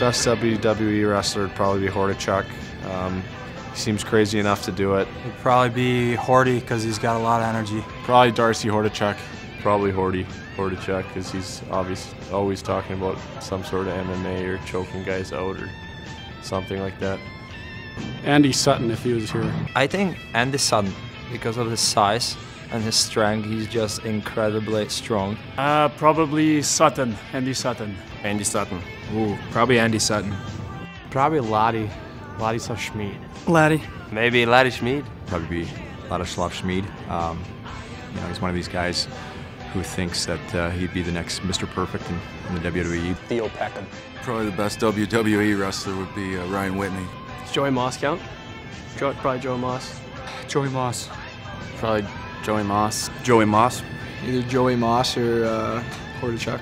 Best WWE wrestler would probably be Hordichuk. Um, he seems crazy enough to do it. It'd probably be Horty because he's got a lot of energy. Probably Darcy Hordichuk. Probably Horty, Hordichuk, because he's obvious, always talking about some sort of MMA or choking guys out or something like that. Andy Sutton if he was here. I think Andy Sutton, because of his size and his strength, he's just incredibly strong. Uh, probably Sutton, Andy Sutton. Andy Sutton. Ooh, probably Andy Sutton. Probably Lottie. Ladislav Smid. Laddie. Maybe Laddie Smid. Probably be Ladislav Smid. Um, you know, he's one of these guys who thinks that uh, he'd be the next Mr. Perfect in, in the WWE. Theo Peckham. Probably the best WWE wrestler would be uh, Ryan Whitney. Does Joey Moss count? Joe, probably Joe Moss. Joey Moss. Probably Joey Moss. Joey Moss. Either Joey Moss or uh, Hordichuk.